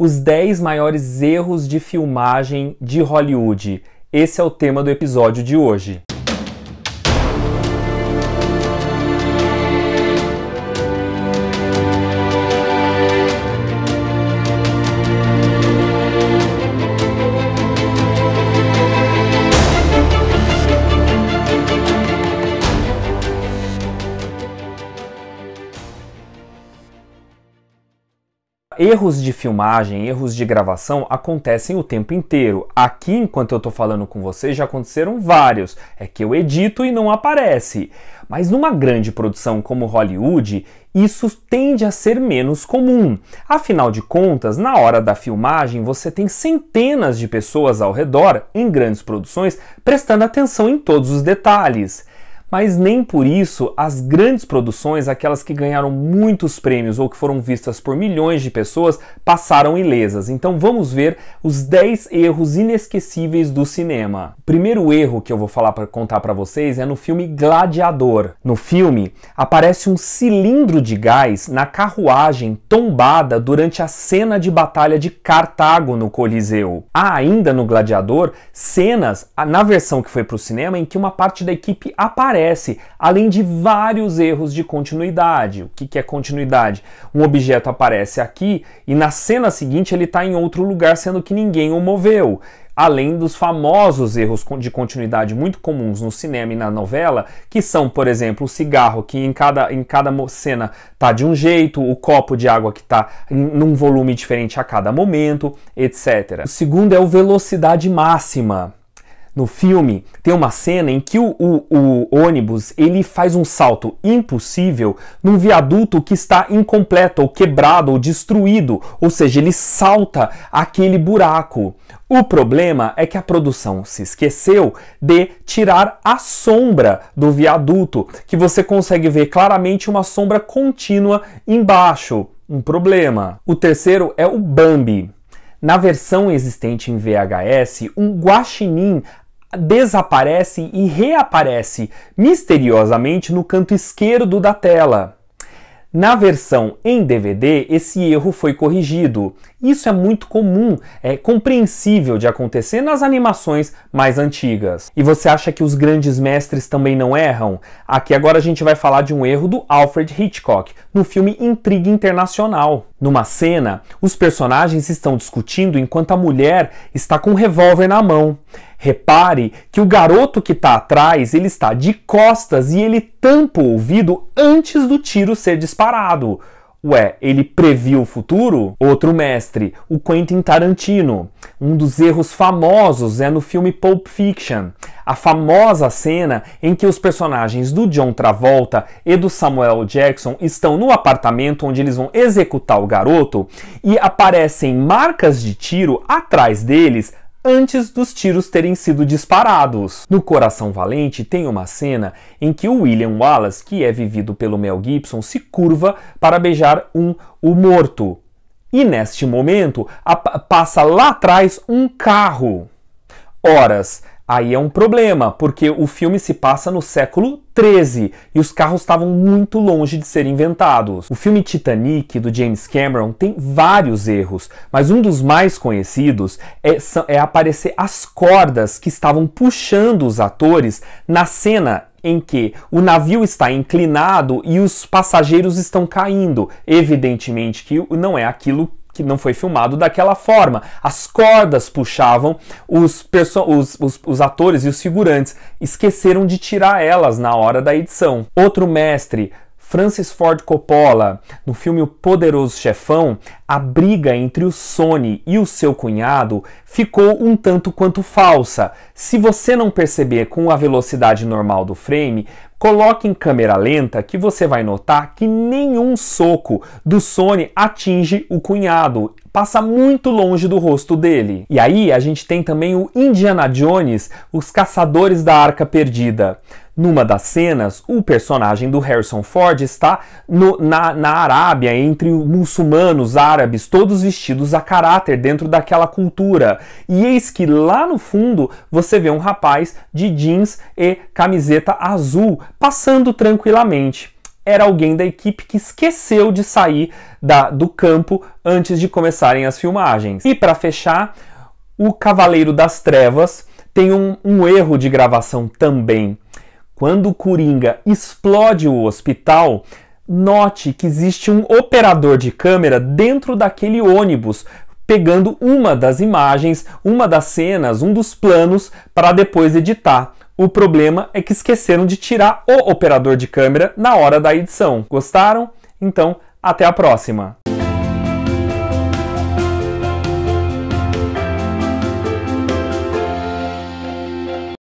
os 10 maiores erros de filmagem de Hollywood. Esse é o tema do episódio de hoje. Erros de filmagem, erros de gravação acontecem o tempo inteiro. Aqui, enquanto eu estou falando com vocês, já aconteceram vários. É que eu edito e não aparece. Mas numa grande produção como Hollywood, isso tende a ser menos comum. Afinal de contas, na hora da filmagem, você tem centenas de pessoas ao redor, em grandes produções, prestando atenção em todos os detalhes. Mas nem por isso as grandes produções, aquelas que ganharam muitos prêmios ou que foram vistas por milhões de pessoas, passaram ilesas. Então vamos ver os 10 erros inesquecíveis do cinema. O primeiro erro que eu vou falar para contar para vocês é no filme Gladiador. No filme aparece um cilindro de gás na carruagem tombada durante a cena de batalha de Cartago no Coliseu. Há ainda no Gladiador cenas na versão que foi para o cinema em que uma parte da equipe aparece aparece, além de vários erros de continuidade. O que, é continuidade? Um objeto aparece aqui e na cena seguinte ele está em outro lugar, sendo que ninguém o moveu além dos famosos erros de continuidade muito comuns no cinema e na novela, que são, por exemplo, o cigarro que em cada, em cada cena tá de um jeito, o copo de água que tá num volume diferente a cada momento, etc. O segundo é o velocidade máxima no filme tem uma cena em que o, o, o, ônibus ele faz um salto impossível num viaduto que está incompleto ou quebrado ou destruído, ou seja, ele salta aquele buraco. O problema é que a produção se esqueceu de tirar a sombra do viaduto, que você consegue ver claramente uma sombra contínua embaixo. Um problema. O terceiro é o Bambi. Na versão existente em VHS, um guaxinim desaparece e reaparece misteriosamente no canto esquerdo da tela. Na versão em DVD, esse erro foi corrigido. Isso é muito comum, é compreensível de acontecer nas animações mais antigas. E você acha que os grandes mestres também não erram? Aqui agora a gente vai falar de um erro do Alfred Hitchcock, no filme Intriga Internacional. Numa cena, os personagens estão discutindo enquanto a mulher está com um revólver na mão. Repare que o garoto que está atrás, ele está de costas e ele tampa o ouvido antes do tiro ser disparado. Ué, ele previu o futuro? Outro mestre, o Quentin Tarantino. Um dos erros famosos é no filme Pulp Fiction. A famosa cena em que os personagens do John Travolta e do Samuel Jackson estão no apartamento onde eles vão executar o garoto e aparecem marcas de tiro atrás deles antes dos tiros terem sido disparados. No Coração Valente tem uma cena em que o William Wallace, que é vivido pelo Mel Gibson, se curva para beijar um o morto. E neste momento passa lá atrás um carro. Horas, Aí é um problema, porque o filme se passa no século 13 e os carros estavam muito longe de serem inventados. O filme Titanic do James Cameron tem vários erros, mas um dos mais conhecidos é, é aparecer as cordas que estavam puxando os atores na cena em que o navio está inclinado e os passageiros estão caindo. Evidentemente que não é aquilo que não foi filmado daquela forma. As cordas puxavam os, os, os, os, atores e os figurantes. Esqueceram de tirar elas na hora da edição. Outro mestre, Francis Ford Coppola, no filme O Poderoso Chefão, a briga entre o Sony e o seu cunhado ficou um tanto quanto falsa. Se você não perceber com a velocidade normal do frame, Coloque em câmera lenta que você vai notar que nenhum soco do Sony atinge o cunhado, passa muito longe do rosto dele. E aí a gente tem também o Indiana Jones, os caçadores da Arca Perdida. Numa das cenas, o personagem do Harrison Ford está no, na, na Arábia, entre muçulmanos, árabes, todos vestidos a caráter dentro daquela cultura. E eis que lá no fundo você vê um rapaz de jeans e camiseta azul passando tranquilamente. era alguém da equipe que esqueceu de sair da, do campo antes de começarem as filmagens. E para fechar, o Cavaleiro das Trevas tem um, um erro de gravação também. Quando o Coringa explode o hospital, note que existe um operador de câmera dentro daquele ônibus, pegando uma das imagens, uma das cenas, um dos planos para depois editar. O problema é que esqueceram de tirar o operador de câmera na hora da edição. Gostaram? Então, até a próxima!